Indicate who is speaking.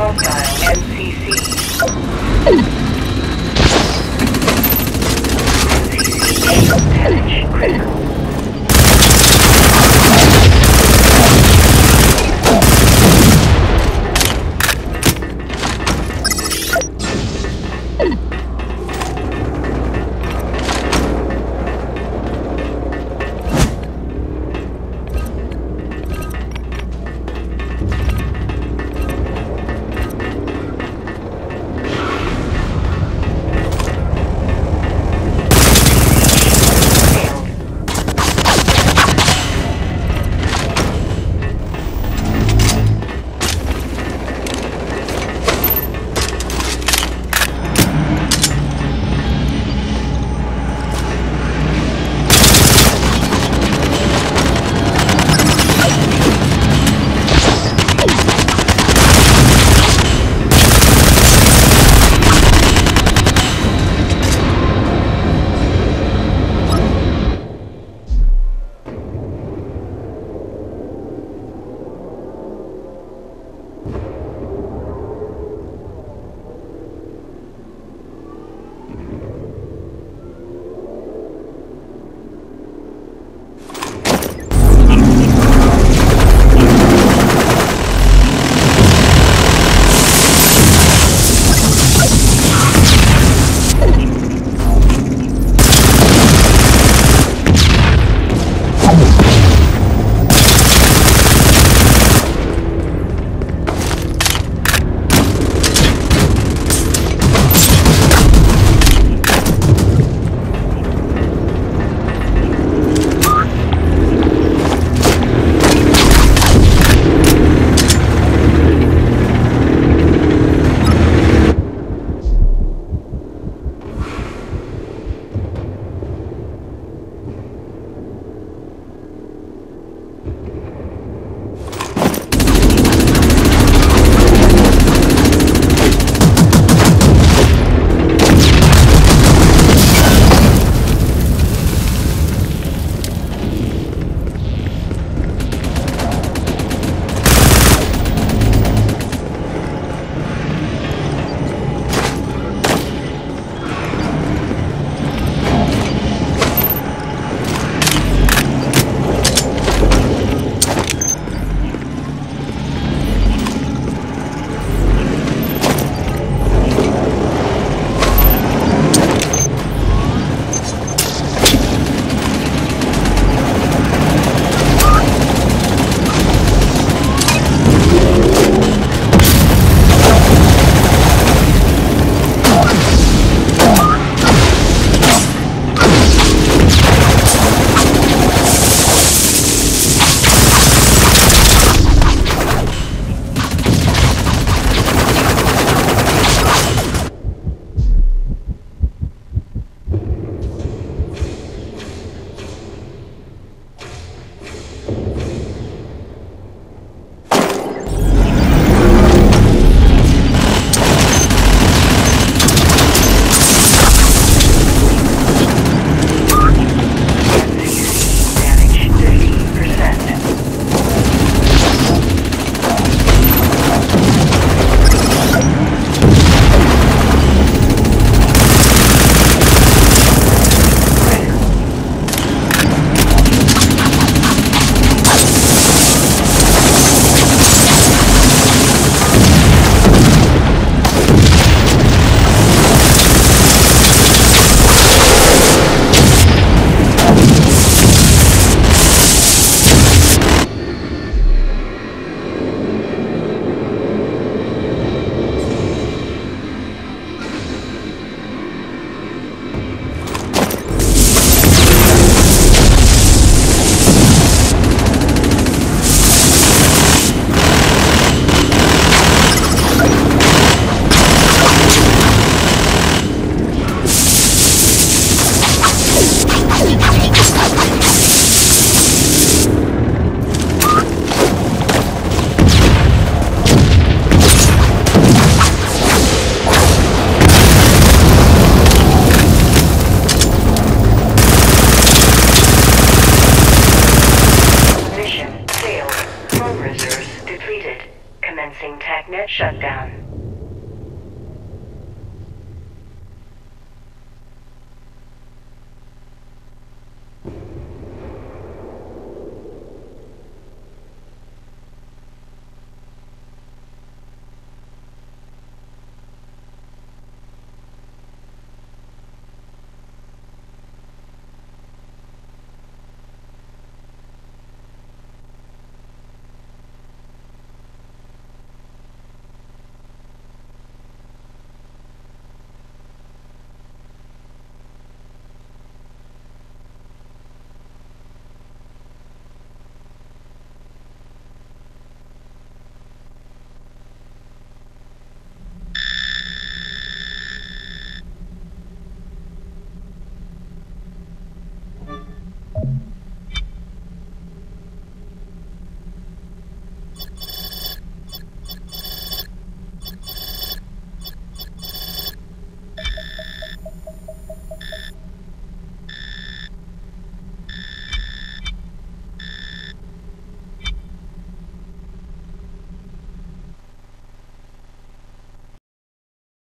Speaker 1: Okay. shut down.